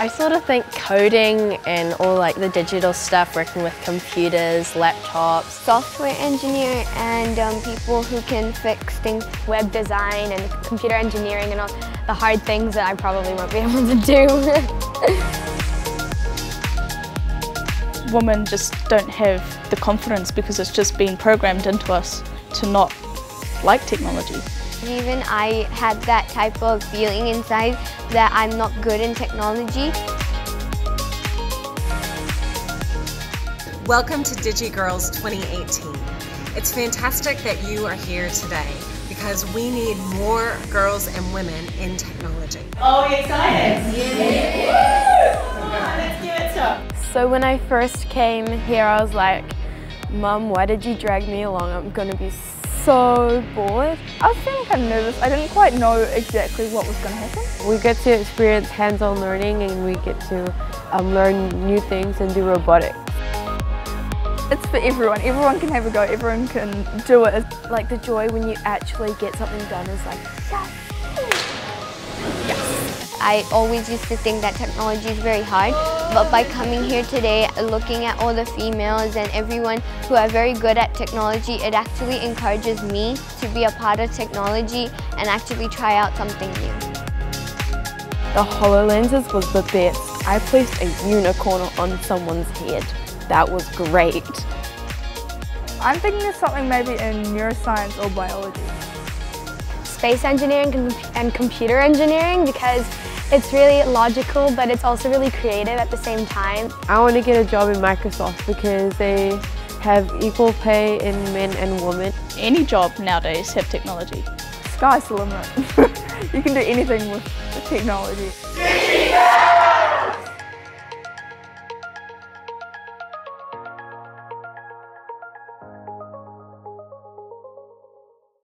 I sort of think coding and all like the digital stuff, working with computers, laptops. Software engineer and um, people who can fix things. Web design and computer engineering and all the hard things that I probably won't be able to do. Women just don't have the confidence because it's just been programmed into us to not like technology. Even I had that type of feeling inside that I'm not good in technology. Welcome to DigiGirlz 2018. It's fantastic that you are here today because we need more girls and women in technology. Are we excited? Yeah! Come on, let's give it some. So when I first came here, I was like, Mum, why did you drag me along? I'm gonna be so bored. I was feeling kind of nervous. I didn't quite know exactly what was going to happen. We get to experience hands-on learning and we get to um, learn new things and do robotics. It's for everyone. Everyone can have a go. Everyone can do it. Like the joy when you actually get something done is like. Yes. I always used to think that technology is very hard, but by coming here today, looking at all the females and everyone who are very good at technology, it actually encourages me to be a part of technology and actually try out something new. The HoloLenses was the best. I placed a unicorn on someone's head. That was great. I'm thinking of something maybe in neuroscience or biology. Space engineering and computer engineering because it's really logical, but it's also really creative at the same time. I want to get a job in Microsoft because they have equal pay in men and women. Any job nowadays have technology. Sky's the limit. you can do anything with technology.